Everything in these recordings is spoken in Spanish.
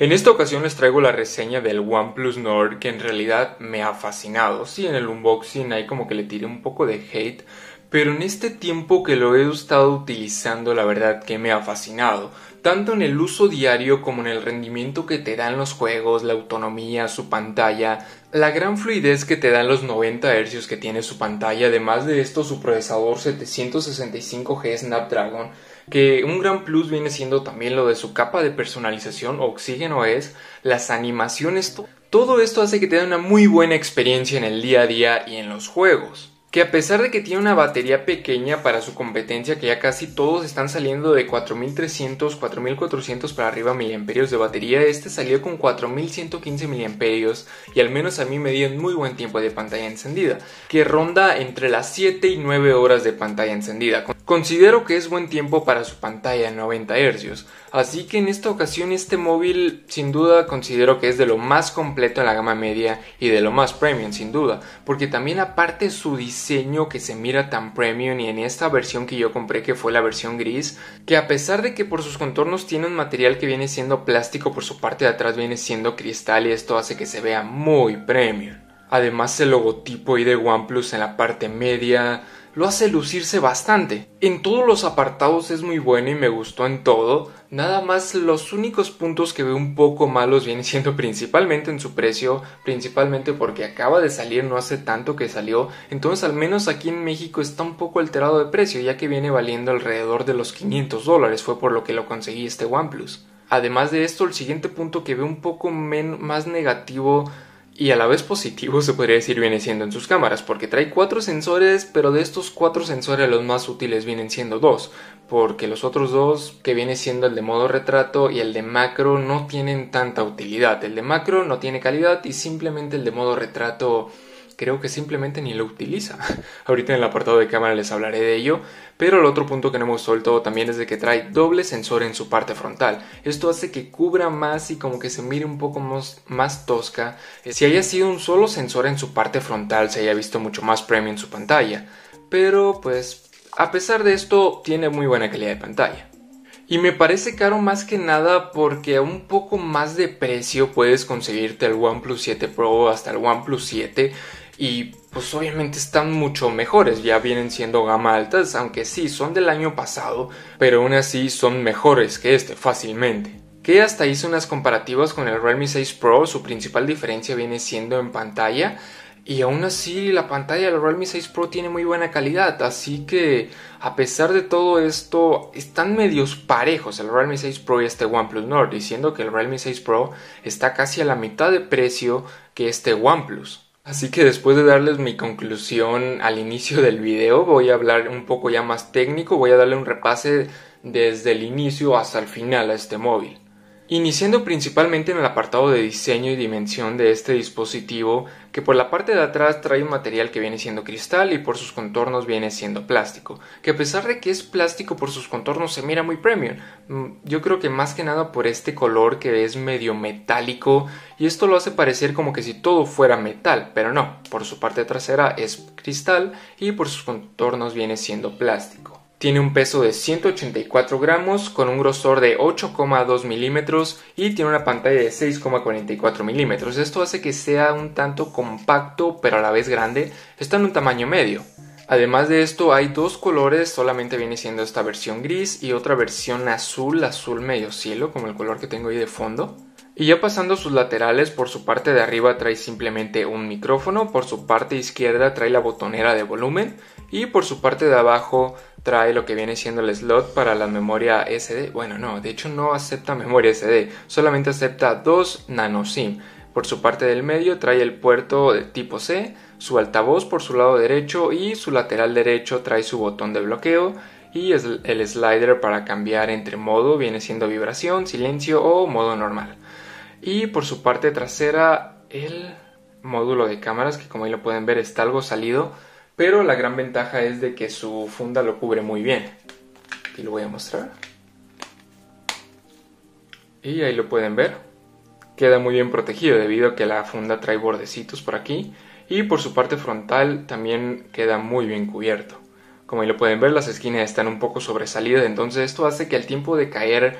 En esta ocasión les traigo la reseña del OnePlus Nord que en realidad me ha fascinado. Sí, en el unboxing hay como que le tiré un poco de hate, pero en este tiempo que lo he estado utilizando la verdad que me ha fascinado. Tanto en el uso diario como en el rendimiento que te dan los juegos, la autonomía, su pantalla, la gran fluidez que te dan los 90 Hz que tiene su pantalla, además de esto su procesador 765G Snapdragon que un gran plus viene siendo también lo de su capa de personalización, oxígeno es, las animaciones, todo esto hace que te dé una muy buena experiencia en el día a día y en los juegos que a pesar de que tiene una batería pequeña para su competencia, que ya casi todos están saliendo de 4300, 4400 para arriba miliamperios de batería, este salió con 4115 miliamperios y al menos a mí me dio muy buen tiempo de pantalla encendida, que ronda entre las 7 y 9 horas de pantalla encendida. Considero que es buen tiempo para su pantalla en 90 Hz, así que en esta ocasión este móvil sin duda considero que es de lo más completo en la gama media y de lo más premium sin duda, porque también aparte su diseño que se mira tan premium y en esta versión que yo compré que fue la versión gris, que a pesar de que por sus contornos tiene un material que viene siendo plástico, por su parte de atrás viene siendo cristal y esto hace que se vea muy premium. Además el logotipo y de OnePlus en la parte media, lo hace lucirse bastante. En todos los apartados es muy bueno y me gustó en todo. Nada más los únicos puntos que veo un poco malos vienen siendo principalmente en su precio, principalmente porque acaba de salir no hace tanto que salió, entonces al menos aquí en México está un poco alterado de precio ya que viene valiendo alrededor de los 500 dólares, fue por lo que lo conseguí este OnePlus. Además de esto, el siguiente punto que veo un poco más negativo y a la vez positivo se podría decir viene siendo en sus cámaras, porque trae cuatro sensores, pero de estos cuatro sensores los más útiles vienen siendo dos, porque los otros dos, que viene siendo el de modo retrato y el de macro, no tienen tanta utilidad. El de macro no tiene calidad y simplemente el de modo retrato creo que simplemente ni lo utiliza. Ahorita en el apartado de cámara les hablaré de ello, pero el otro punto que no me gustó también es de que trae doble sensor en su parte frontal. Esto hace que cubra más y como que se mire un poco más, más tosca. Si haya sido un solo sensor en su parte frontal se haya visto mucho más premium en su pantalla, pero pues a pesar de esto tiene muy buena calidad de pantalla. Y me parece caro más que nada porque a un poco más de precio puedes conseguirte el OnePlus 7 Pro hasta el OnePlus 7 y pues obviamente están mucho mejores, ya vienen siendo gama altas, aunque sí, son del año pasado, pero aún así son mejores que este fácilmente. Que hasta hice unas comparativas con el Realme 6 Pro, su principal diferencia viene siendo en pantalla, y aún así la pantalla del Realme 6 Pro tiene muy buena calidad, así que a pesar de todo esto están medios parejos el Realme 6 Pro y este OnePlus Nord, diciendo que el Realme 6 Pro está casi a la mitad de precio que este OnePlus. Así que después de darles mi conclusión al inicio del video, voy a hablar un poco ya más técnico, voy a darle un repase desde el inicio hasta el final a este móvil. Iniciando principalmente en el apartado de diseño y dimensión de este dispositivo, que por la parte de atrás trae un material que viene siendo cristal y por sus contornos viene siendo plástico, que a pesar de que es plástico por sus contornos se mira muy premium. Mm, yo creo que más que nada por este color que es medio metálico y esto lo hace parecer como que si todo fuera metal, pero no, por su parte trasera es cristal y por sus contornos viene siendo plástico. Tiene un peso de 184 gramos con un grosor de 8,2 milímetros y tiene una pantalla de 6,44 milímetros. Esto hace que sea un tanto compacto pero a la vez grande. Está en un tamaño medio. Además de esto hay dos colores, solamente viene siendo esta versión gris y otra versión azul, azul medio cielo, como el color que tengo ahí de fondo. Y ya pasando sus laterales, por su parte de arriba trae simplemente un micrófono, por su parte izquierda trae la botonera de volumen y por su parte de abajo trae lo que viene siendo el slot para la memoria SD. Bueno, no, de hecho no acepta memoria SD, solamente acepta dos nano SIM. Por su parte del medio trae el puerto de tipo C, su altavoz por su lado derecho y su lateral derecho trae su botón de bloqueo y el slider para cambiar entre modo viene siendo vibración, silencio o modo normal. Y por su parte trasera el módulo de cámaras que como ahí lo pueden ver está algo salido pero la gran ventaja es de que su funda lo cubre muy bien. Aquí lo voy a mostrar. Y ahí lo pueden ver. Queda muy bien protegido debido a que la funda trae bordecitos por aquí. Y por su parte frontal también queda muy bien cubierto. Como ahí lo pueden ver, las esquinas están un poco sobresalidas, entonces esto hace que al tiempo de caer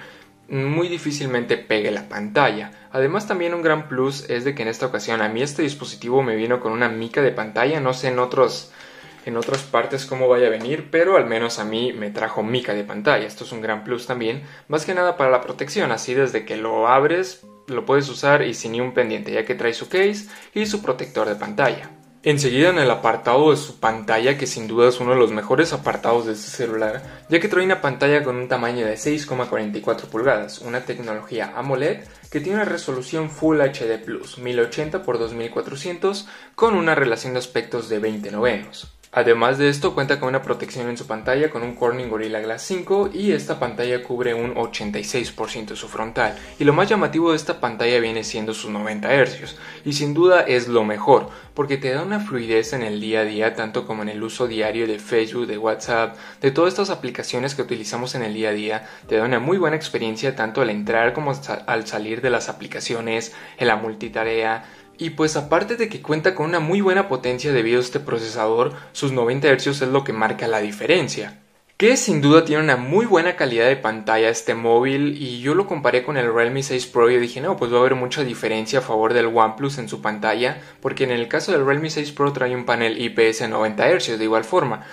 muy difícilmente pegue la pantalla. Además también un gran plus es de que en esta ocasión a mí este dispositivo me vino con una mica de pantalla, no sé en otros en otras partes cómo vaya a venir, pero al menos a mí me trajo mica de pantalla. Esto es un gran plus también, más que nada para la protección, así desde que lo abres lo puedes usar y sin ni un pendiente, ya que trae su case y su protector de pantalla. Enseguida en el apartado de su pantalla, que sin duda es uno de los mejores apartados de este celular, ya que trae una pantalla con un tamaño de 6,44 pulgadas, una tecnología AMOLED que tiene una resolución Full HD Plus 1080 x 2400 con una relación de aspectos de 20 novenos. Además de esto cuenta con una protección en su pantalla con un Corning Gorilla Glass 5 y esta pantalla cubre un 86% de su frontal. Y lo más llamativo de esta pantalla viene siendo sus 90 Hz y sin duda es lo mejor porque te da una fluidez en el día a día tanto como en el uso diario de Facebook, de WhatsApp, de todas estas aplicaciones que utilizamos en el día a día te da una muy buena experiencia tanto al entrar como al salir de las aplicaciones, en la multitarea y pues aparte de que cuenta con una muy buena potencia debido a este procesador, sus 90 Hz es lo que marca la diferencia. Que sin duda tiene una muy buena calidad de pantalla este móvil y yo lo comparé con el Realme 6 Pro y dije no, pues va a haber mucha diferencia a favor del OnePlus en su pantalla porque en el caso del Realme 6 Pro trae un panel IPS 90 Hz de igual forma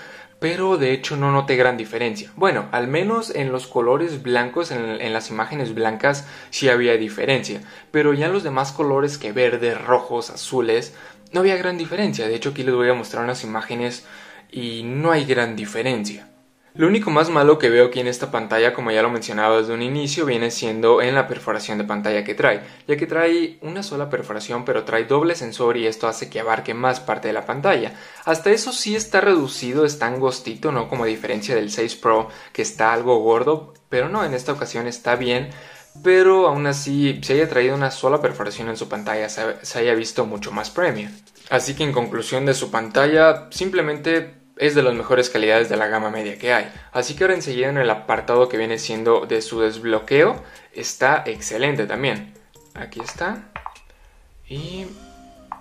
pero de hecho no noté gran diferencia. Bueno, al menos en los colores blancos, en, las imágenes blancas, sí había diferencia, pero ya en los demás colores que verdes, rojos, azules, no había gran diferencia. De hecho, aquí les voy a mostrar unas imágenes y no hay gran diferencia. Lo único más malo que veo aquí en esta pantalla, como ya lo mencionaba desde un inicio, viene siendo en la perforación de pantalla que trae, ya que trae una sola perforación pero trae doble sensor y esto hace que abarque más parte de la pantalla. Hasta eso sí está reducido, está angostito, no como a diferencia del 6 Pro que está algo gordo, pero no, en esta ocasión está bien, pero aún así se haya traído una sola perforación en su pantalla se haya visto mucho más premium. Así que en conclusión de su pantalla, simplemente es de las mejores calidades de la gama media que hay. Así que ahora enseguida en el apartado que viene siendo de su desbloqueo está excelente también. Aquí está. Y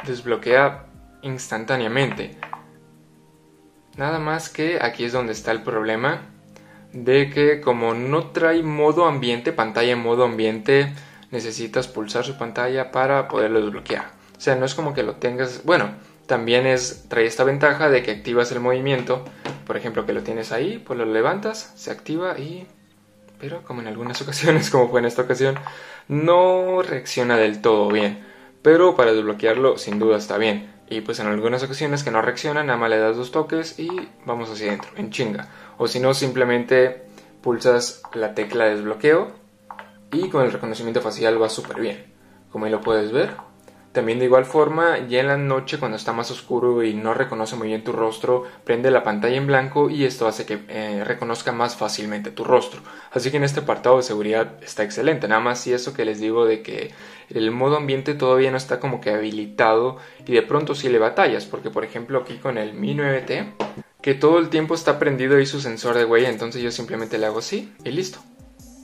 desbloquea instantáneamente. Nada más que aquí es donde está el problema de que como no trae modo ambiente, pantalla en modo ambiente, necesitas pulsar su pantalla para poderlo desbloquear. O sea, no es como que lo tengas, bueno, también es, trae esta ventaja de que activas el movimiento, por ejemplo que lo tienes ahí, pues lo levantas, se activa y... Pero como en algunas ocasiones, como fue en esta ocasión, no reacciona del todo bien. Pero para desbloquearlo sin duda está bien. Y pues en algunas ocasiones que no reacciona, nada más le das dos toques y vamos hacia adentro, en chinga. O si no, simplemente pulsas la tecla de desbloqueo y con el reconocimiento facial va súper bien. Como ahí lo puedes ver, también de igual forma, ya en la noche cuando está más oscuro y no reconoce muy bien tu rostro, prende la pantalla en blanco y esto hace que eh, reconozca más fácilmente tu rostro. Así que en este apartado de seguridad está excelente. Nada más y eso que les digo de que el modo ambiente todavía no está como que habilitado y de pronto sí le batallas, porque por ejemplo aquí con el Mi 9T, que todo el tiempo está prendido ahí su sensor de huella, entonces yo simplemente le hago así y listo.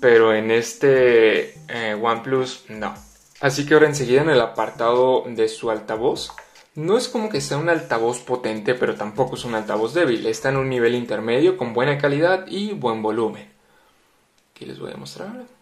Pero en este eh, OnePlus no Así que ahora enseguida en el apartado de su altavoz, no es como que sea un altavoz potente, pero tampoco es un altavoz débil, está en un nivel intermedio con buena calidad y buen volumen. Aquí les voy a mostrar.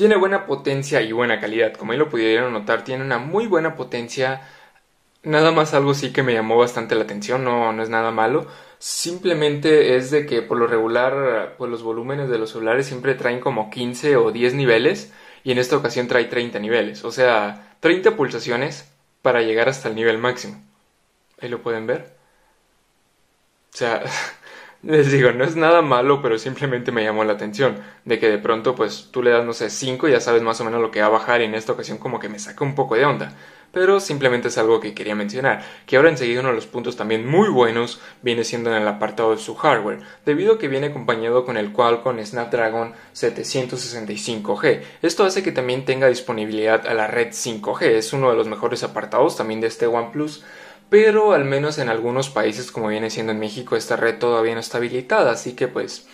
Tiene buena potencia y buena calidad, como ahí lo pudieron notar, tiene una muy buena potencia. Nada más algo sí que me llamó bastante la atención, no, no es nada malo. Simplemente es de que por lo regular, pues los volúmenes de los celulares siempre traen como 15 o 10 niveles y en esta ocasión trae 30 niveles, o sea, 30 pulsaciones para llegar hasta el nivel máximo. Ahí lo pueden ver. O sea, Les digo, no es nada malo, pero simplemente me llamó la atención de que de pronto pues tú le das, no sé, 5 y ya sabes más o menos lo que va a bajar y en esta ocasión como que me saca un poco de onda. Pero simplemente es algo que quería mencionar, que ahora enseguida uno de los puntos también muy buenos viene siendo en el apartado de su hardware, debido a que viene acompañado con el Qualcomm Snapdragon 765G. Esto hace que también tenga disponibilidad a la red 5G, es uno de los mejores apartados también de este OnePlus pero al menos en algunos países como viene siendo en México esta red todavía no está habilitada, así que pues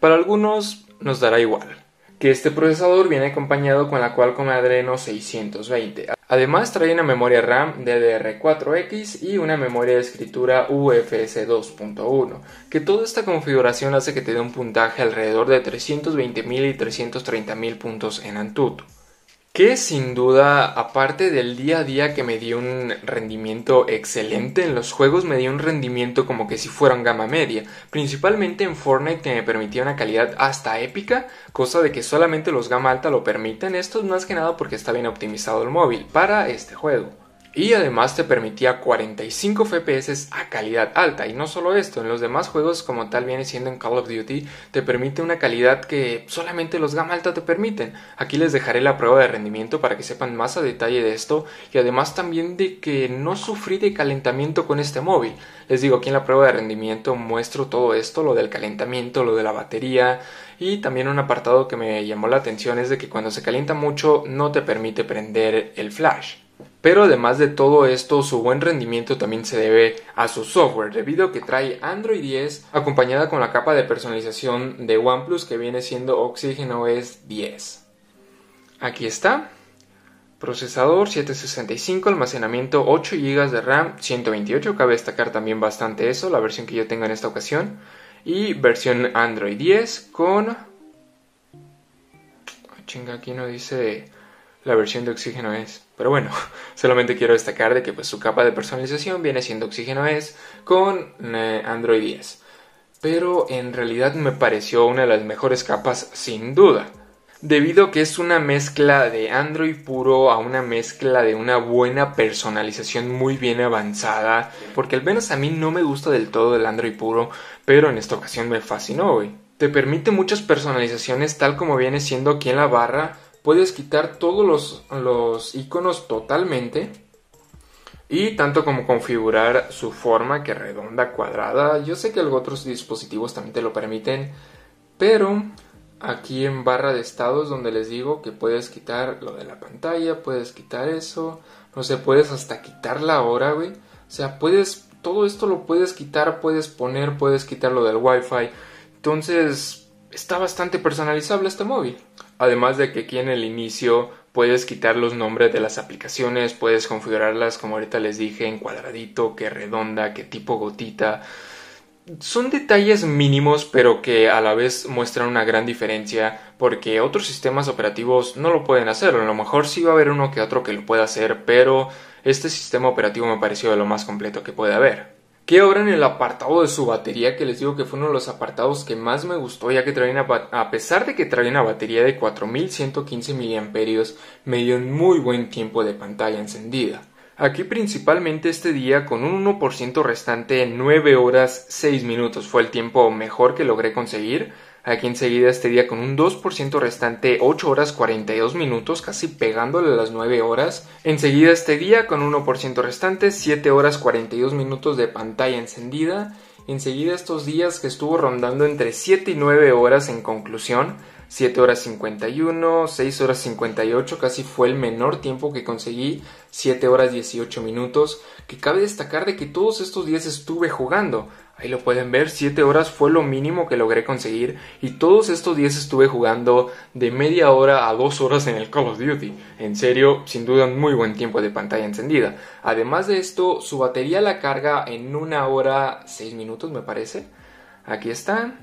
para algunos nos dará igual. Que este procesador viene acompañado con la Qualcomm Adreno 620. Además trae una memoria RAM DDR4X y una memoria de escritura UFS 2.1, que toda esta configuración hace que te dé un puntaje alrededor de 320.000 y 330.000 puntos en Antutu que sin duda, aparte del día a día que me dio un rendimiento excelente en los juegos, me dio un rendimiento como que si fuera un gama media, principalmente en Fortnite que me permitía una calidad hasta épica, cosa de que solamente los gama alta lo permiten, esto es más que nada porque está bien optimizado el móvil para este juego y además te permitía 45 FPS a calidad alta. Y no solo esto, en los demás juegos como tal viene siendo en Call of Duty, te permite una calidad que solamente los gama alta te permiten. Aquí les dejaré la prueba de rendimiento para que sepan más a detalle de esto y además también de que no sufrí de calentamiento con este móvil. Les digo, aquí en la prueba de rendimiento muestro todo esto, lo del calentamiento, lo de la batería y también un apartado que me llamó la atención es de que cuando se calienta mucho no te permite prender el flash. Pero además de todo esto, su buen rendimiento también se debe a su software, debido a que trae Android 10 acompañada con la capa de personalización de OnePlus que viene siendo Oxygen OS 10. Aquí está. Procesador 765, almacenamiento 8 GB de RAM, 128, cabe destacar también bastante eso, la versión que yo tengo en esta ocasión. Y versión Android 10 con... Oh, chinga, aquí no dice la versión de Oxígeno es. Pero bueno, solamente quiero destacar de que pues, su capa de personalización viene siendo Oxígeno es con eh, Android 10. Pero en realidad me pareció una de las mejores capas sin duda. Debido a que es una mezcla de Android puro a una mezcla de una buena personalización muy bien avanzada. Porque al menos a mí no me gusta del todo el Android puro, pero en esta ocasión me fascinó, güey. Te permite muchas personalizaciones tal como viene siendo aquí en la barra puedes quitar todos los, los iconos totalmente y tanto como configurar su forma que redonda, cuadrada. Yo sé que otros dispositivos también te lo permiten, pero aquí en barra de estados donde les digo que puedes quitar lo de la pantalla, puedes quitar eso, no sé, puedes hasta quitar la hora, güey. O sea, puedes, todo esto lo puedes quitar, puedes poner, puedes quitar lo del wifi. Entonces, está bastante personalizable este móvil. Además de que aquí en el inicio puedes quitar los nombres de las aplicaciones, puedes configurarlas como ahorita les dije en cuadradito, que redonda, que tipo gotita. Son detalles mínimos pero que a la vez muestran una gran diferencia porque otros sistemas operativos no lo pueden hacer. A lo mejor sí va a haber uno que otro que lo pueda hacer, pero este sistema operativo me pareció de lo más completo que puede haber. ¿Qué ahora en el apartado de su batería? Que les digo que fue uno de los apartados que más me gustó, ya que trae una a pesar de que trae una batería de 4115 mAh, me dio un muy buen tiempo de pantalla encendida. Aquí principalmente este día con un 1% restante en 9 horas 6 minutos fue el tiempo mejor que logré conseguir, Aquí enseguida este día con un 2% restante 8 horas 42 minutos, casi pegándole las 9 horas. Enseguida este día con 1% restante 7 horas 42 minutos de pantalla encendida. Enseguida estos días que estuvo rondando entre 7 y 9 horas en conclusión. 7 horas 51, 6 horas 58, casi fue el menor tiempo que conseguí, 7 horas 18 minutos, que cabe destacar de que todos estos días estuve jugando, Ahí lo pueden ver, 7 horas fue lo mínimo que logré conseguir y todos estos días estuve jugando de media hora a 2 horas en el Call of Duty. En serio, sin duda muy buen tiempo de pantalla encendida. Además de esto, su batería la carga en una hora 6 minutos me parece. Aquí está.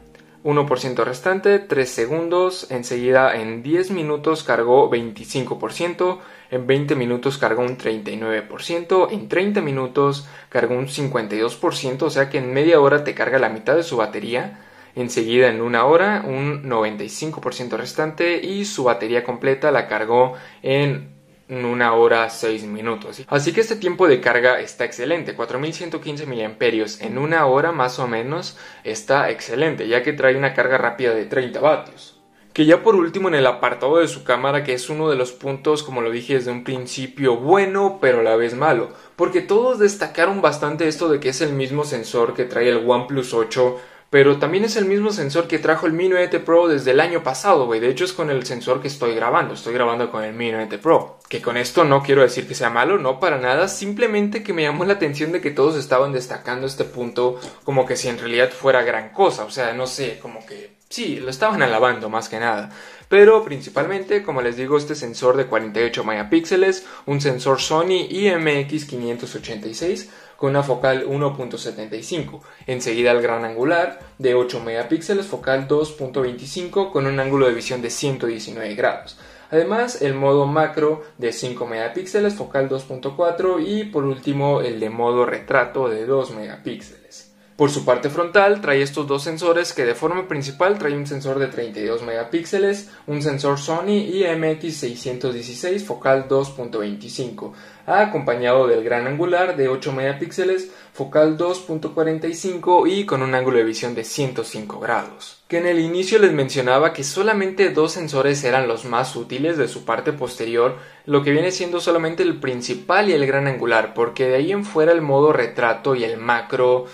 1% restante, 3 segundos, enseguida en 10 minutos cargó 25%, en 20 minutos cargó un 39%, en 30 minutos cargó un 52%, o sea que en media hora te carga la mitad de su batería, enseguida en una hora un 95% restante y su batería completa la cargó en una hora 6 minutos. Así que este tiempo de carga está excelente, 4115 mAh en una hora más o menos está excelente, ya que trae una carga rápida de 30 vatios. Que ya por último en el apartado de su cámara, que es uno de los puntos, como lo dije desde un principio, bueno, pero a la vez malo, porque todos destacaron bastante esto de que es el mismo sensor que trae el OnePlus 8 pero también es el mismo sensor que trajo el Mi 9 Pro desde el año pasado, güey. De hecho es con el sensor que estoy grabando. Estoy grabando con el Mi 9 Pro. Que con esto no quiero decir que sea malo, no para nada. Simplemente que me llamó la atención de que todos estaban destacando este punto como que si en realidad fuera gran cosa. O sea, no sé, como que sí, lo estaban alabando más que nada. Pero principalmente, como les digo, este sensor de 48 megapíxeles, un sensor Sony IMX586 con una focal 1.75. Enseguida el gran angular de 8 megapíxeles, focal 2.25 con un ángulo de visión de 119 grados. Además, el modo macro de 5 megapíxeles, focal 2.4 y por último el de modo retrato de 2 megapíxeles. Por su parte frontal trae estos dos sensores que de forma principal trae un sensor de 32 megapíxeles, un sensor Sony IMX616 focal 2.25, acompañado del gran angular de 8 megapíxeles, focal 2.45 y con un ángulo de visión de 105 grados. Que en el inicio les mencionaba que solamente dos sensores eran los más útiles de su parte posterior, lo que viene siendo solamente el principal y el gran angular, porque de ahí en fuera el modo retrato y el macro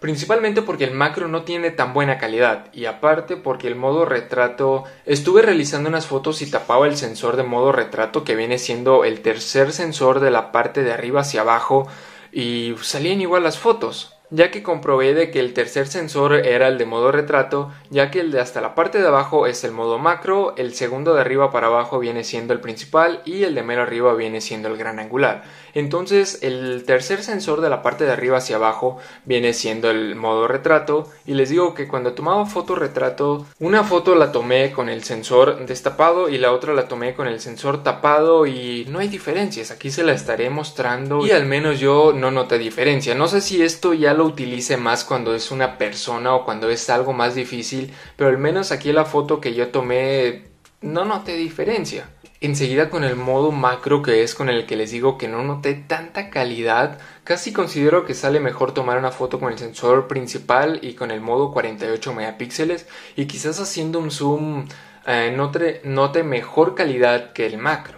principalmente porque el macro no tiene tan buena calidad y aparte porque el modo retrato estuve realizando unas fotos y tapaba el sensor de modo retrato que viene siendo el tercer sensor de la parte de arriba hacia abajo y salían igual las fotos ya que comprobé de que el tercer sensor era el de modo retrato, ya que el de hasta la parte de abajo es el modo macro, el segundo de arriba para abajo viene siendo el principal y el de mero arriba viene siendo el gran angular. Entonces el tercer sensor de la parte de arriba hacia abajo viene siendo el modo retrato y les digo que cuando tomaba foto retrato, una foto la tomé con el sensor destapado y la otra la tomé con el sensor tapado y no hay diferencias, aquí se la estaré mostrando y al menos yo no noté diferencia. No sé si esto ya lo utilice más cuando es una persona o cuando es algo más difícil, pero al menos aquí la foto que yo tomé no noté diferencia. Enseguida con el modo macro que es con el que les digo que no noté tanta calidad, casi considero que sale mejor tomar una foto con el sensor principal y con el modo 48 megapíxeles y quizás haciendo un zoom eh, note, note mejor calidad que el macro.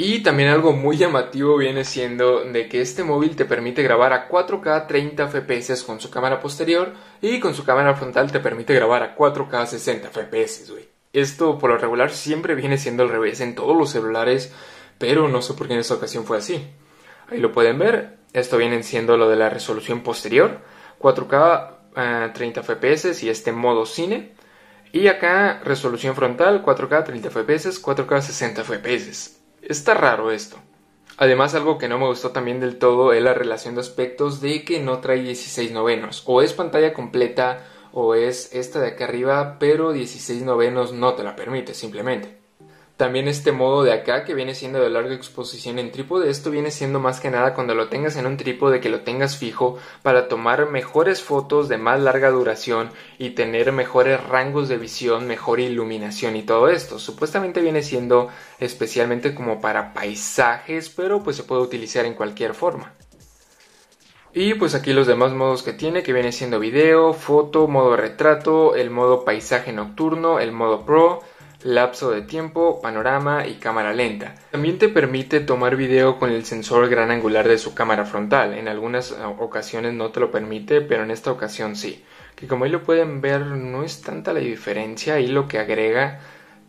Y también algo muy llamativo viene siendo de que este móvil te permite grabar a 4K 30 FPS con su cámara posterior y con su cámara frontal te permite grabar a 4K 60 FPS, güey. Esto por lo regular siempre viene siendo al revés en todos los celulares, pero no sé por qué en esta ocasión fue así. Ahí lo pueden ver, esto viene siendo lo de la resolución posterior, 4K 30 FPS y este modo cine. Y acá resolución frontal 4K 30 FPS, 4K 60 FPS. Está raro esto. Además, algo que no me gustó también del todo es la relación de aspectos de que no trae 16 novenos. O es pantalla completa o es esta de acá arriba, pero 16 novenos no te la permite simplemente. También este modo de acá que viene siendo de larga exposición en trípode, esto viene siendo más que nada cuando lo tengas en un trípode que lo tengas fijo para tomar mejores fotos de más larga duración y tener mejores rangos de visión, mejor iluminación y todo esto. Supuestamente viene siendo especialmente como para paisajes, pero pues se puede utilizar en cualquier forma. Y pues aquí los demás modos que tiene, que viene siendo video, foto, modo retrato, el modo paisaje nocturno, el modo pro, lapso de tiempo, panorama y cámara lenta. También te permite tomar video con el sensor gran angular de su cámara frontal. En algunas ocasiones no te lo permite, pero en esta ocasión sí. Que como ahí lo pueden ver, no es tanta la diferencia ahí lo que agrega,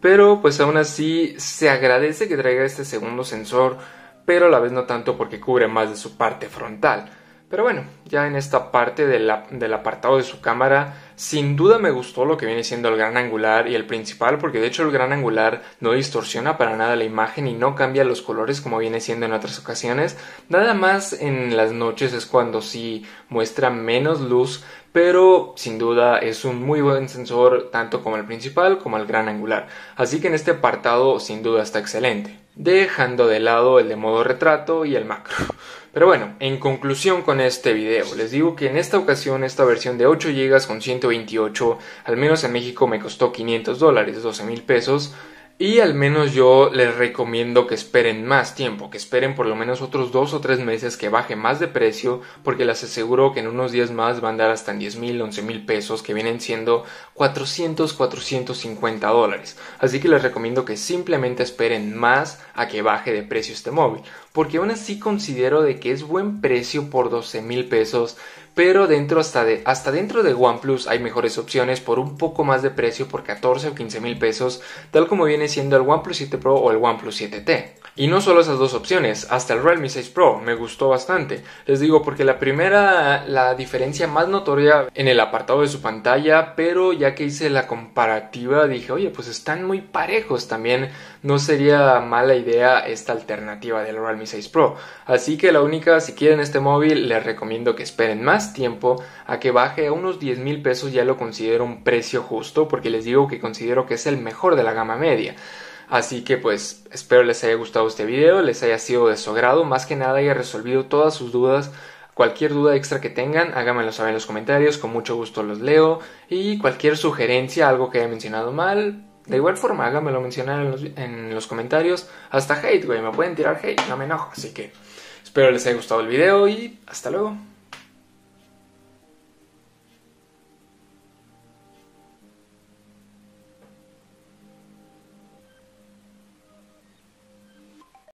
pero pues aún así se agradece que traiga este segundo sensor, pero a la vez no tanto porque cubre más de su parte frontal. Pero bueno, ya en esta parte del apartado de su cámara, sin duda me gustó lo que viene siendo el gran angular y el principal, porque de hecho el gran angular no distorsiona para nada la imagen y no cambia los colores como viene siendo en otras ocasiones. Nada más en las noches es cuando sí muestra menos luz, pero sin duda es un muy buen sensor tanto como el principal como el gran angular. Así que en este apartado sin duda está excelente. Dejando de lado el de modo retrato y el macro. Pero bueno, en conclusión con este video, les digo que en esta ocasión esta versión de 8 GB con 128, al menos en México me costó 500 dólares, 12 mil pesos, Y al menos yo les recomiendo que esperen más tiempo, que esperen por lo menos otros dos o tres meses que baje más de precio, porque les aseguro que en unos días más van a dar hasta en 10 mil, 11 mil pesos, que vienen siendo 400, 450 dólares. Así que les recomiendo que simplemente esperen más a que baje de precio este móvil, porque aún así considero de que es buen precio por 12 mil pesos pero dentro hasta, de, hasta dentro de OnePlus hay mejores opciones por un poco más de precio por 14 o 15 mil pesos, tal como viene siendo el OnePlus 7 Pro o el OnePlus 7T. Y no solo esas dos opciones, hasta el Realme 6 Pro me gustó bastante. Les digo porque la primera, la diferencia más notoria en el apartado de su pantalla, pero ya que hice la comparativa dije, oye, pues están muy parejos también. No sería mala idea esta alternativa del Realme 6 Pro. Así que la única, si quieren este móvil, les recomiendo que esperen más tiempo a que baje a unos 10 mil pesos. Ya lo considero un precio justo porque les digo que considero que es el mejor de la gama media. Así que pues espero les haya gustado este video, les haya sido de su agrado, más que nada haya resolvido todas sus dudas. Cualquier duda extra que tengan, háganmelo saber en los comentarios, con mucho gusto los leo. Y cualquier sugerencia, algo que haya mencionado mal, de igual forma háganmelo mencionar en los, en los comentarios. Hasta hate, güey, me pueden tirar hate, no me enojo. Así que espero les haya gustado el video y hasta luego.